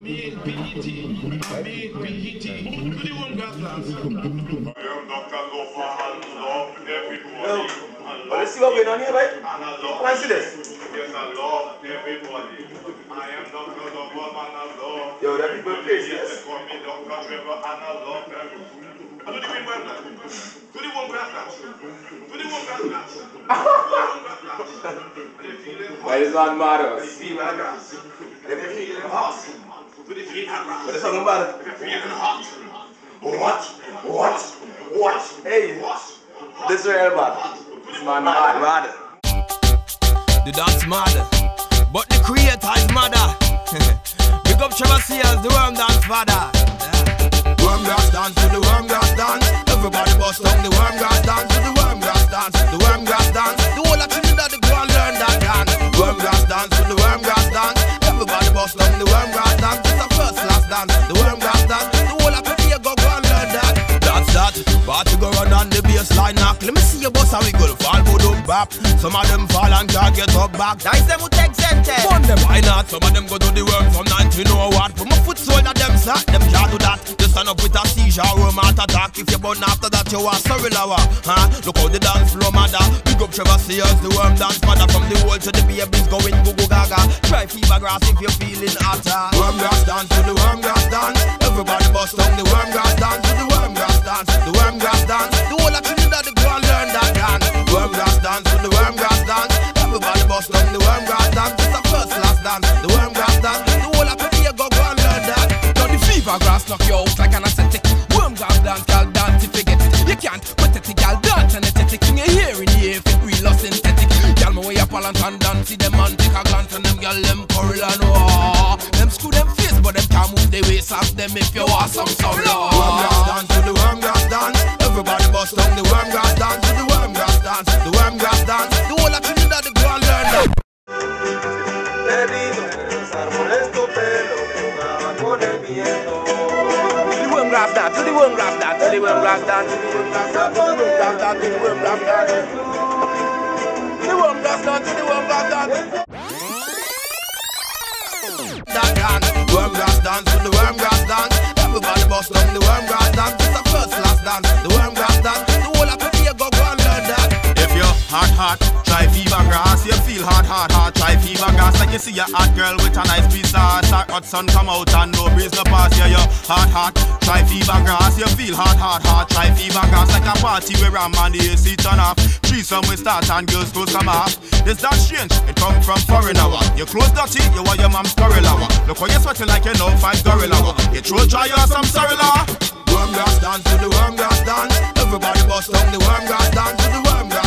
Me me. I. And Let's see what going on here, right? And I love Come and see this. Yes, I love everybody. I am Dr. And I love Yo, that people place Yes, call me Dr. Trevor and I love. I do the green. To the one. To the one. To the one feeling Why is one matters? feel. To the feeling grass. What is about it? What? What? What? Hey, What? this is bad. This man mad, mad. The dance mad, but the creator is madder. Big up Trevor Sayers, the worm dance father. Worm grass dance to the worm grass dance. Everybody bust down the worm grass dance the baseline knock. Let me see your boss how we go fall boot up back. Some of them fall and can't get up back. Nice them who take sentence. Fun them why not? Some of them go do the work from 19 know what. From my foot sole of them sat, them can't do that. You stand up with a seizure or a heart attack. If you burn after that, you are sorry lower. Huh? Look how the dance flow mother. Big up Trevor Sayers, the worm dance mother. From the world to the babies going go go gaga. Try fever grass if you're feeling hotter. Worm grass dance to the worm grass dance. Everybody bust on the worm grass dance to the worm you get it. You can't pathetic, gal dance and anesthetic. In your hair in the air, if it real or synthetic. Gal me way up all and dance, see them man take a glance and them gal them curl and oh. Them screw them face, but them can't move their waist off them if you want some some love. Worm grass dance to the worm grass dance. Everybody bust down the worm grass dance to the worm grass dance. The worm grass dance. The whole of Trinidad they go and learn that. Perdido en los árboles tu pelo jugaba con el viento. To the worm grass dance, the worm grass dance, worm dance, worm dance, to the worm dance, that dance. Dance the dance. Everybody bust down the dance. It's a first class dance. The dance. The whole go. If you're hot, hot, try fever grass. You feel hot, hot, hot, try fever grass. Like you see a hot girl with a nice piece hot sun come out and no breeze no pass. Yeah, you're hot, hot, try fever grass. You feel hot, hot, hot, try fever grass. Like a party where a man the AC turn off. Threesome we start and girls clothes come off. This that strange, it come from foreign hour. Your clothes dirty, you want your mom's hour. Look how you sweating like you know fight gorilla. You throw dry or some sorry law. Worm grass dance to the worm grass dance. Everybody bust down the worm grass dance to the worm grass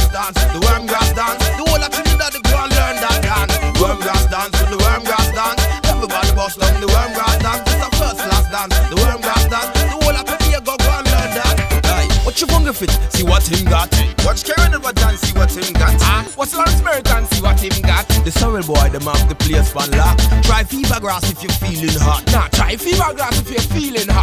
what him got. Watch Kerron over dance. See what him got. Ah, what's Lawrence Merton? See what him got. The sorrel boy, them have the place for lock. Try fever grass if you're feeling hot. Nah, try fever grass if you're feeling hot.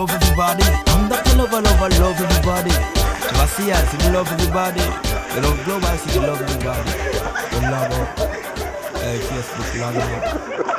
Love everybody. I'm Dr. Lover, lover, love everybody. Vasia, see love everybody. You love global, love eh, everybody. Come love up. Hey, Facebook, on.